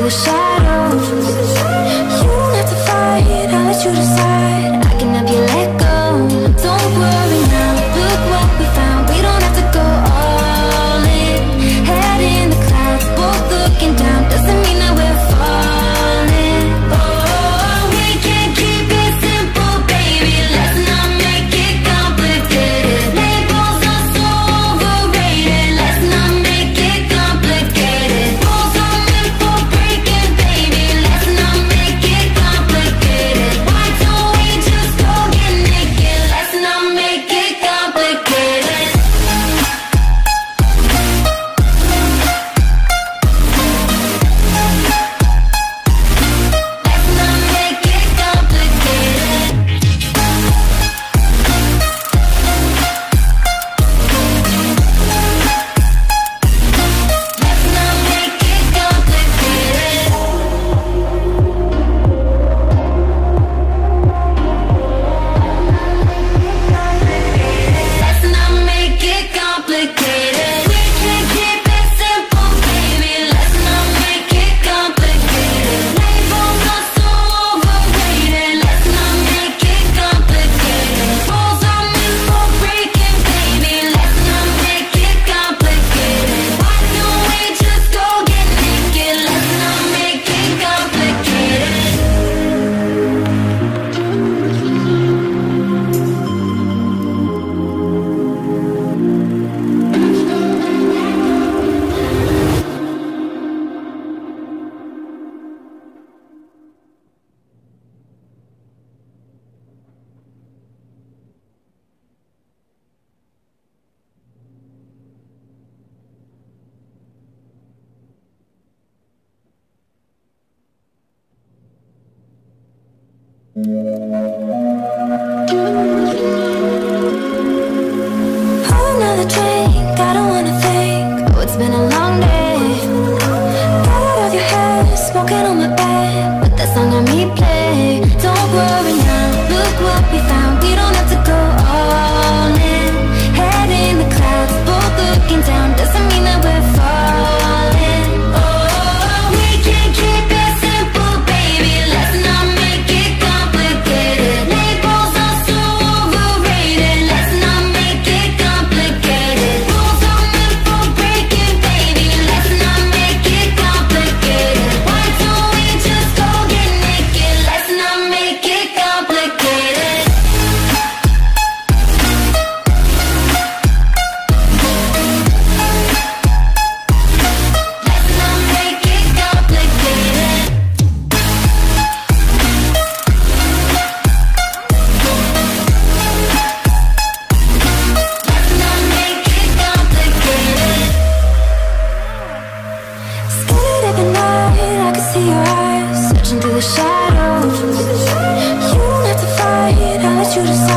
the shadows. You don't have to fight, I'll let you decide. I can have your legs Walking on my back. shadows. You don't have to fight, I'll let you decide.